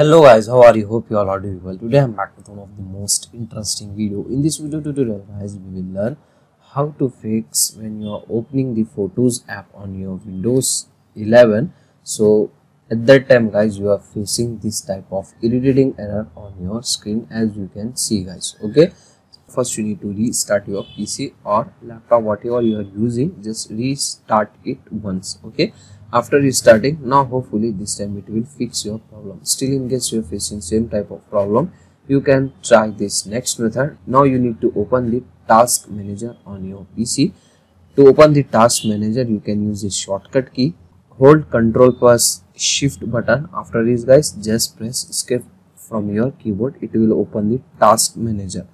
hello guys how are you? Hope you all are doing well. Today i'm back with one of the most interesting video. In this video tutorial guys we will learn how to fix when you are opening the photos app on your windows 11 so at that time guys you are facing this type of irritating error on your screen as you can see guys okay first you need to restart your pc or laptop whatever you are using. Just restart it once okay? After restarting now hopefully this time it will fix your problem. Still in case you're facing same type of problem you can try this next method. Now you need to open the task manager on your pc to open the task manager you can use the shortcut key. Hold control plus shift button. After this guys just press escape from your keyboard. It will open the task manager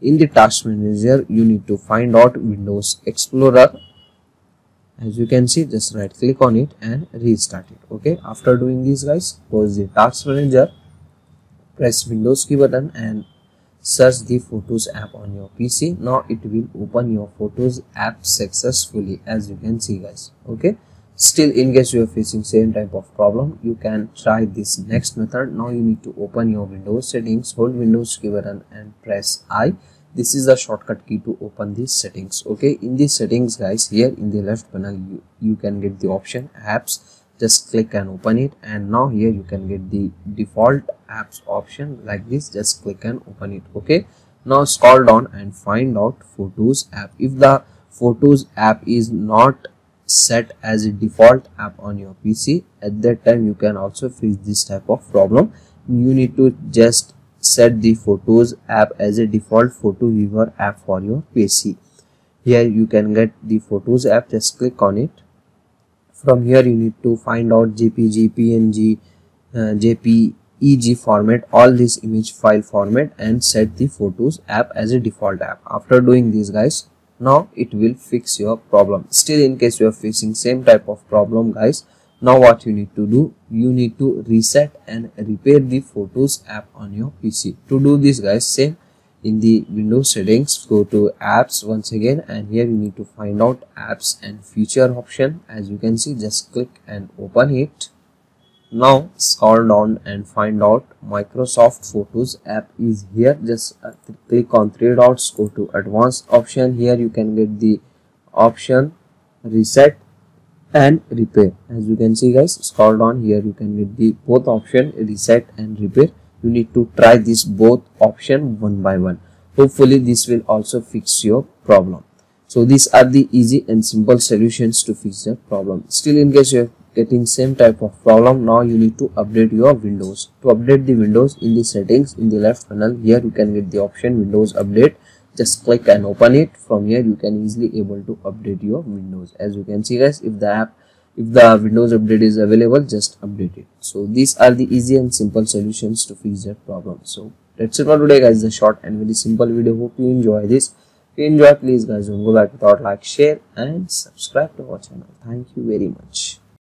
in the task manager you need to find out windows explorer. As you can see just right click on it and restart it okay? After doing this guys close the task manager press windows key button and search the photos app on your pc now it will open your photos app successfully as you can see guys okay still in case you are facing same type of problem you can try this next method. Now you need to open your windows settings. Hold windows key button and press i. This is the shortcut key to open these settings okay? In these settings guys here in the left panel you, you can get the option apps. Just click and open it. And now here you can get the default apps option like this. Just click and open it okay? Now scroll down and find out photos app. If the photos app is not set as a default app on your pc at that time you can also fix this type of problem. You need to just set the photos app as a default photo viewer app for your pc here you can get the photos app. Just click on it. From here you need to find out jpg png uh, jpeg format all this image file format and set the photos app as a default app. After doing this guys now it will fix your problem. Still in case you are facing same type of problem guys now what you need to do you need to reset and repair the photos app on your pc to do this guys same in the windows settings go to apps once again and here you need to find out apps and feature option. As you can see just click and open it now scroll down and find out microsoft photos app is here. Just uh, click on three dots go to advanced option. Here you can get the option reset and repair. As you can see guys scroll down. Here you can get the both option reset and repair. You need to try this both option one by one. Hopefully this will also fix your problem. So these are the easy and simple solutions to fix the problem. Still in case you're getting same type of problem now you need to update your windows. To update the windows in the settings in the left panel here you can get the option windows update. Just click and open it. From here you can easily able to update your windows. As you can see guys if the app if the windows update is available just update it. So these are the easy and simple solutions to fix that problem. So that's it for today guys. The short and very simple video. Hope you enjoy this. If you enjoy please guys don't go back without like share and subscribe to our channel. Thank you very much